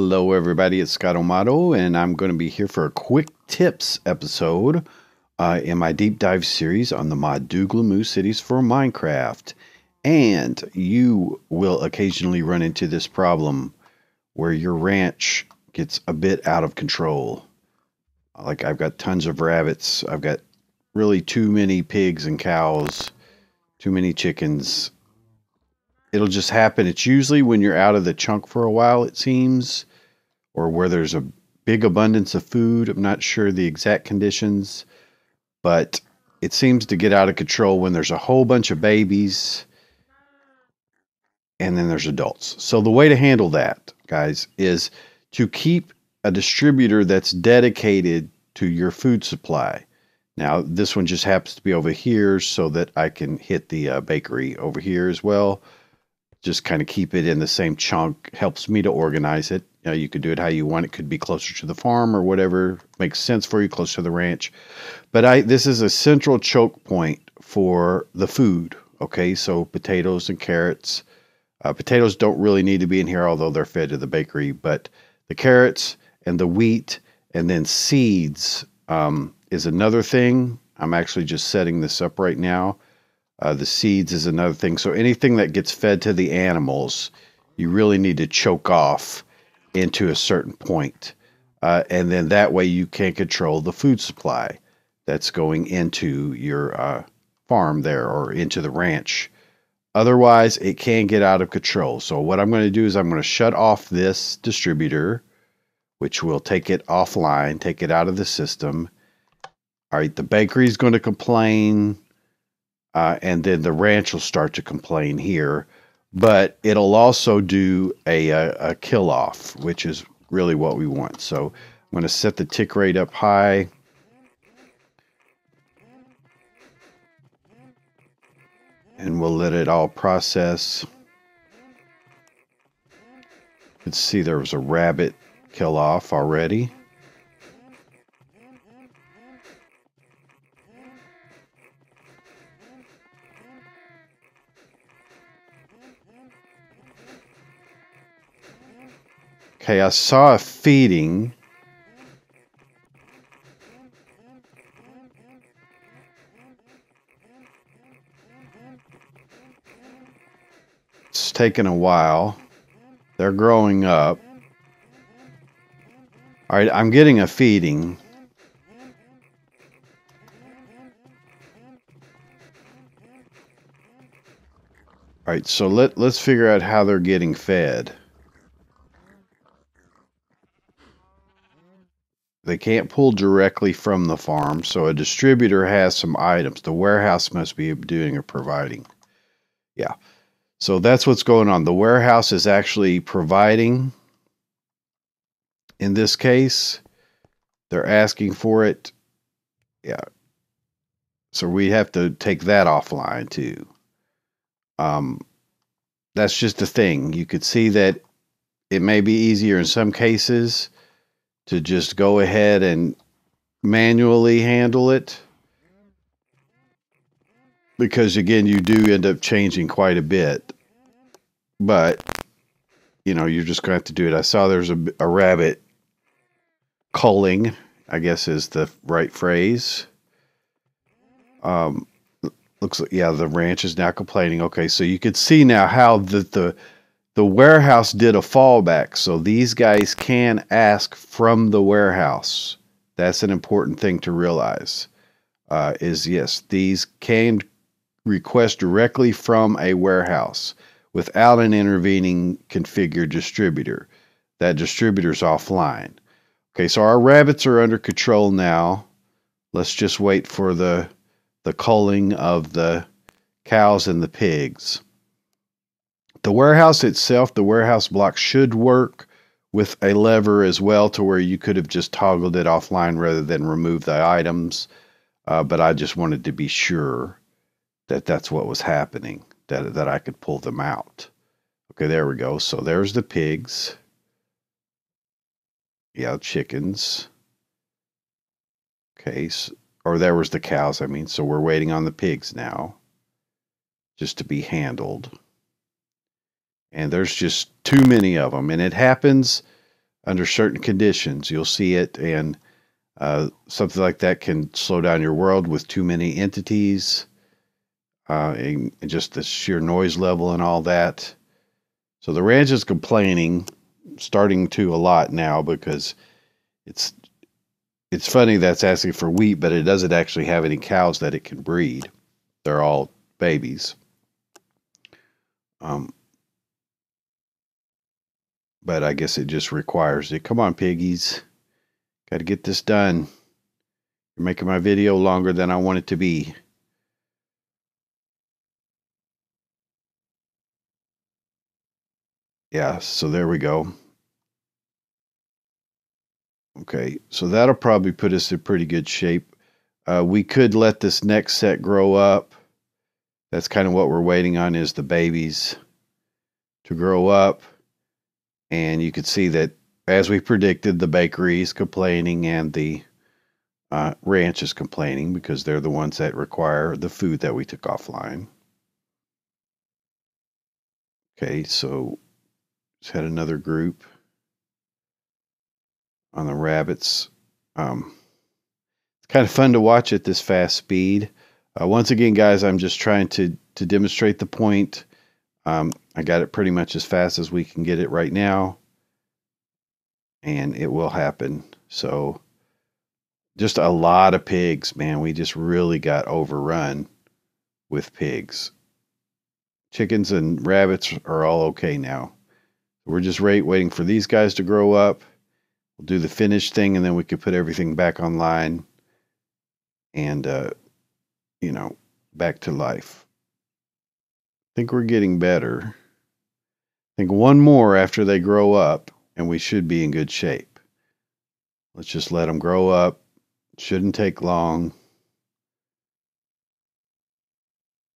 Hello, everybody. It's Scott Amato, and I'm going to be here for a quick tips episode uh, in my deep dive series on the mod Dooglamoo Cities for Minecraft. And you will occasionally run into this problem where your ranch gets a bit out of control. Like, I've got tons of rabbits, I've got really too many pigs and cows, too many chickens, it'll just happen. It's usually when you're out of the chunk for a while, it seems, or where there's a big abundance of food. I'm not sure the exact conditions, but it seems to get out of control when there's a whole bunch of babies and then there's adults. So the way to handle that, guys, is to keep a distributor that's dedicated to your food supply. Now, this one just happens to be over here so that I can hit the uh, bakery over here as well just kind of keep it in the same chunk helps me to organize it. You know you could do it how you want. It could be closer to the farm or whatever makes sense for you close to the ranch. But i this is a central choke point for the food okay? So potatoes and carrots. Uh, potatoes don't really need to be in here although they're fed to the bakery but the carrots and the wheat and then seeds um, is another thing. I'm actually just setting this up right now uh, the seeds is another thing. So anything that gets fed to the animals, you really need to choke off into a certain point. Uh, and then that way you can control the food supply that's going into your uh, farm there or into the ranch. Otherwise, it can get out of control. So, what I'm going to do is I'm going to shut off this distributor, which will take it offline, take it out of the system. All right, the bakery is going to complain uh, and then the ranch will start to complain here. But it'll also do a, a, a kill off, which is really what we want. So I'm going to set the tick rate up high. And we'll let it all process. Let's see, there was a rabbit kill off already. Okay, I saw a feeding. It's taken a while. They're growing up. All right, I'm getting a feeding. All right, so let, let's figure out how they're getting fed. They can't pull directly from the farm, so a distributor has some items. The warehouse must be doing or providing. Yeah. So that's what's going on. The warehouse is actually providing. In this case, they're asking for it. Yeah. So we have to take that offline too. Um, that's just a thing. You could see that it may be easier in some cases to just go ahead and manually handle it? Because again you do end up changing quite a bit. But you know you're just going to have to do it. I saw there's a, a rabbit culling i guess is the right phrase. Um looks like yeah the ranch is now complaining. Okay so you could see now how the the the warehouse did a fallback, so these guys can ask from the warehouse. That's an important thing to realize. Uh, is yes, these can request directly from a warehouse without an intervening configured distributor. That distributor's offline. Okay, so our rabbits are under control now. Let's just wait for the the culling of the cows and the pigs. The warehouse itself, the warehouse block should work with a lever as well to where you could have just toggled it offline rather than remove the items. Uh, but I just wanted to be sure that that's what was happening, that, that I could pull them out. Okay, there we go. So there's the pigs. Yeah, chickens. Okay, so, or there was the cows, I mean. So we're waiting on the pigs now just to be handled and there's just too many of them and it happens under certain conditions. You'll see it, and uh, something like that can slow down your world with too many entities, uh, and, and just the sheer noise level and all that. So the ranch is complaining, starting to a lot now because it's it's funny that's asking for wheat, but it doesn't actually have any cows that it can breed. They're all babies. Um, but I guess it just requires it. Come on, piggies. Got to get this done. You're making my video longer than I want it to be. Yeah, so there we go. Okay, so that'll probably put us in pretty good shape. Uh, we could let this next set grow up. That's kind of what we're waiting on is the babies to grow up. And you could see that as we predicted, the bakery is complaining and the uh, ranch is complaining because they're the ones that require the food that we took offline. Okay, so let's had another group on the rabbits. Um, it's kind of fun to watch at this fast speed. Uh, once again, guys, I'm just trying to to demonstrate the point. Um, I got it pretty much as fast as we can get it right now, and it will happen. So, just a lot of pigs, man. We just really got overrun with pigs. Chickens and rabbits are all okay now. We're just wait, waiting for these guys to grow up We'll do the finish thing and then we could put everything back online and, uh, you know, back to life. Think we're getting better. I think one more after they grow up and we should be in good shape. Let's just let them grow up. shouldn't take long.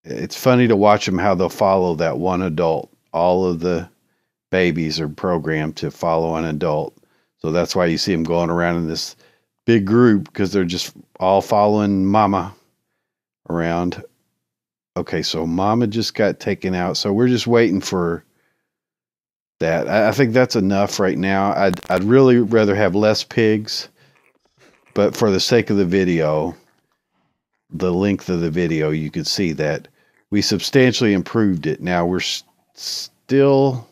It's funny to watch them how they'll follow that one adult. All of the babies are programmed to follow an adult so that's why you see them going around in this big group because they're just all following mama around. Okay, so mama just got taken out. So we're just waiting for that. I, think that's enough right now. I'd I'd really rather have less pigs, but for the sake of the video, the length of the video, you could see that we substantially improved it. Now we're still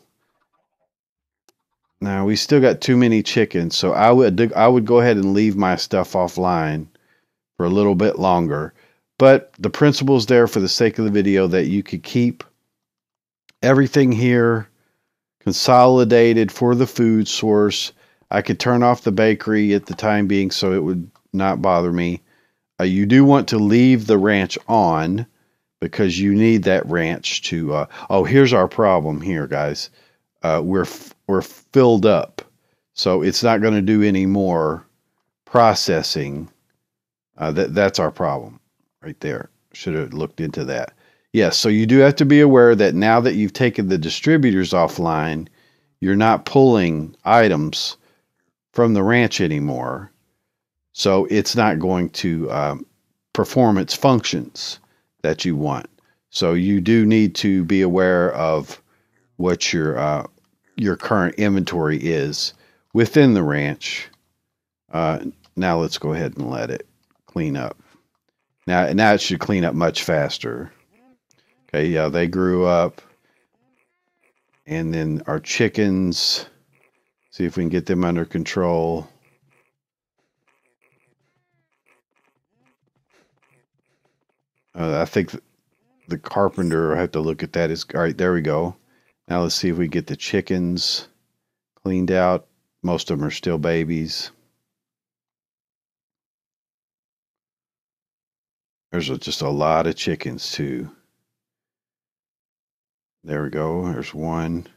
now we still got too many chickens, so I would I would go ahead and leave my stuff offline for a little bit longer. But the principle is there for the sake of the video that you could keep everything here consolidated for the food source. I could turn off the bakery at the time being so it would not bother me. Uh, you do want to leave the ranch on because you need that ranch to. Uh, oh, here's our problem here, guys. Uh, we're we're filled up. So it's not going to do any more processing. Uh, that that's our problem right there. Should have looked into that. Yes, so you do have to be aware that now that you've taken the distributors offline, you're not pulling items from the ranch anymore. So it's not going to um, perform its functions that you want. So you do need to be aware of what your uh, your current inventory is within the ranch. Uh, now let's go ahead and let it clean up. Now, now it should clean up much faster. Okay, yeah, they grew up. And then our chickens, see if we can get them under control. Uh, I think the carpenter, I have to look at that. Is all right. There we go. Now let's see if we get the chickens cleaned out. Most of them are still babies. There's just a lot of chickens too. There we go. There's one.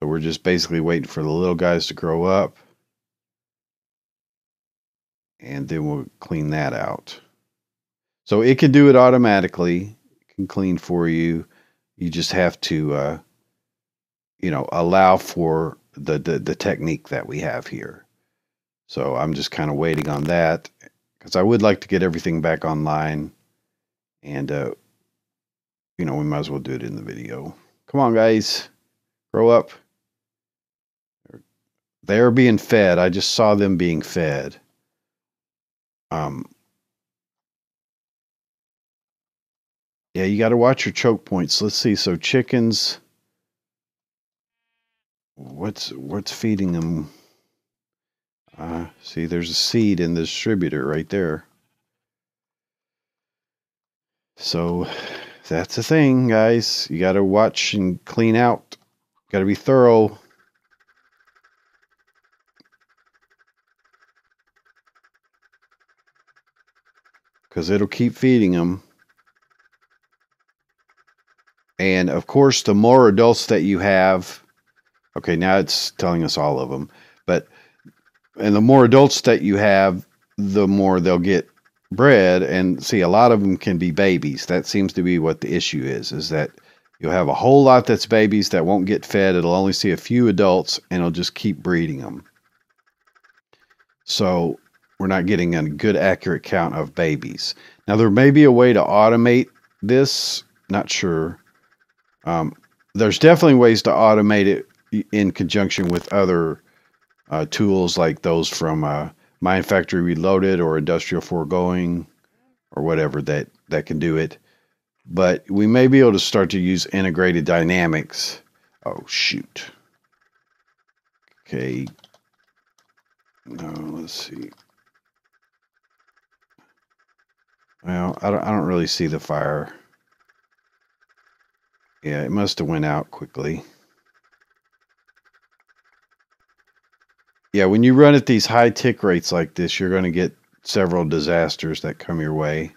So we're just basically waiting for the little guys to grow up. And then we'll clean that out. So it can do it automatically. It can clean for you. You just have to uh, you know, allow for the, the, the technique that we have here. So I'm just kind of waiting on that because I would like to get everything back online and, uh, you know, we might as well do it in the video. Come on, guys, grow up. they're being fed. I just saw them being fed. Um, yeah, you got to watch your choke points. Let's see. So chickens, what's what's feeding them? Uh, see, there's a seed in the distributor right there. So that's the thing, guys. You got to watch and clean out. Got to be thorough. Because it'll keep feeding them. And of course, the more adults that you have, okay, now it's telling us all of them, but and the more adults that you have, the more they'll get bred. And see a lot of them can be babies. That seems to be what the issue is is that you'll have a whole lot that's babies that won't get fed. It'll only see a few adults and it'll just keep breeding them so we're not getting a good accurate count of babies. Now there may be a way to automate this. Not sure. Um, there's definitely ways to automate it in conjunction with other uh, tools like those from uh, MineFactory Reloaded or Industrial Foregoing or whatever that, that can do it. But we may be able to start to use integrated dynamics. Oh, shoot. Okay. No, let's see. Well, I don't, I don't really see the fire. Yeah, it must have went out quickly. Yeah, when you run at these high tick rates like this, you're going to get several disasters that come your way.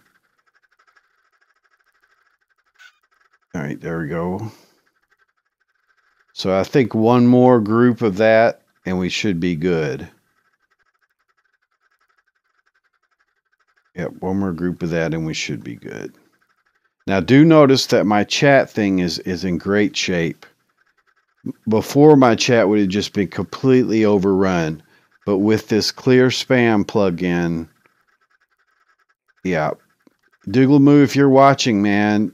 All right, there we go. So I think one more group of that and we should be good. Yep, one more group of that and we should be good. Now do notice that my chat thing is, is in great shape before my chat would have just been completely overrun. But with this ClearSpam plugin, yeah. Dooglamoo, if you're watching, man,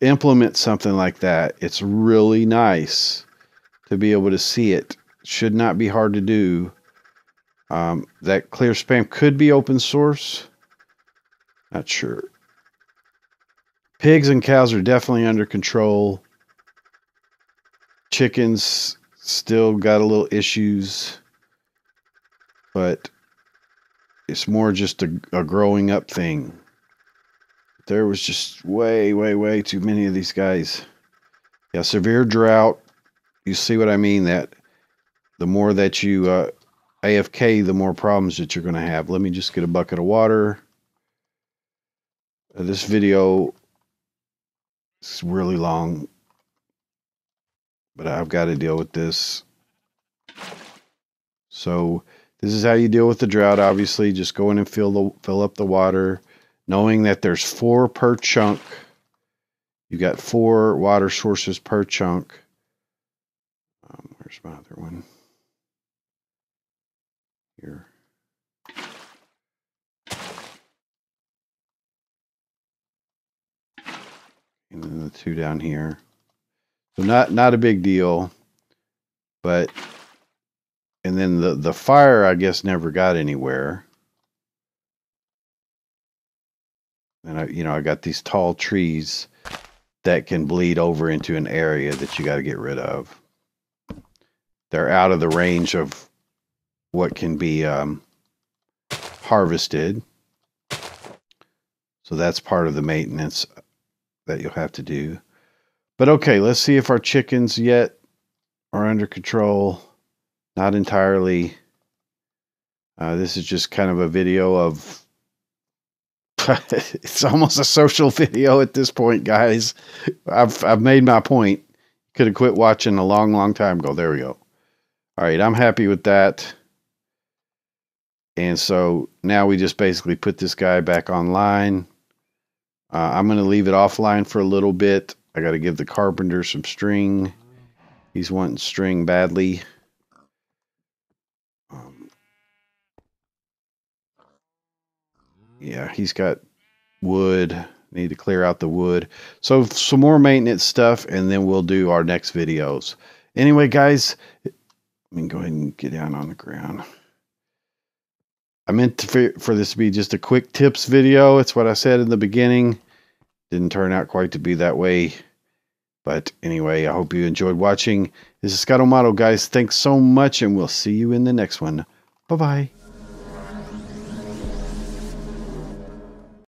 implement something like that. It's really nice to be able to see it. Should not be hard to do. Um, that ClearSpam could be open source. Not sure. Pigs and cows are definitely under control. Chickens still got a little issues, but it's more just a, a growing up thing. There was just way, way, way too many of these guys. Yeah, severe drought. You see what I mean? That the more that you uh, AFK, the more problems that you're going to have. Let me just get a bucket of water. Uh, this video is really long but I've got to deal with this. So this is how you deal with the drought. Obviously, just go in and fill the fill up the water, knowing that there's four per chunk. You got four water sources per chunk. Um, where's my other one? Here. And then the two down here. So not not a big deal, but and then the the fire I guess never got anywhere. And I you know I got these tall trees that can bleed over into an area that you got to get rid of. They're out of the range of what can be um, harvested. So that's part of the maintenance that you'll have to do. But okay, let's see if our chickens yet are under control. Not entirely. Uh, this is just kind of a video of. it's almost a social video at this point, guys. I've I've made my point. Could have quit watching a long, long time ago. There we go. All right, I'm happy with that. And so now we just basically put this guy back online. Uh, I'm going to leave it offline for a little bit. I got to give the carpenter some string. He's wanting string badly. Um, yeah, he's got wood. Need to clear out the wood. So some more maintenance stuff, and then we'll do our next videos. Anyway, guys, Let me go ahead and get down on the ground. I meant for, for this to be just a quick tips video. It's what I said in the beginning. Didn't turn out quite to be that way. But anyway, I hope you enjoyed watching. This is Scott Amato, guys. Thanks so much, and we'll see you in the next one. Bye bye.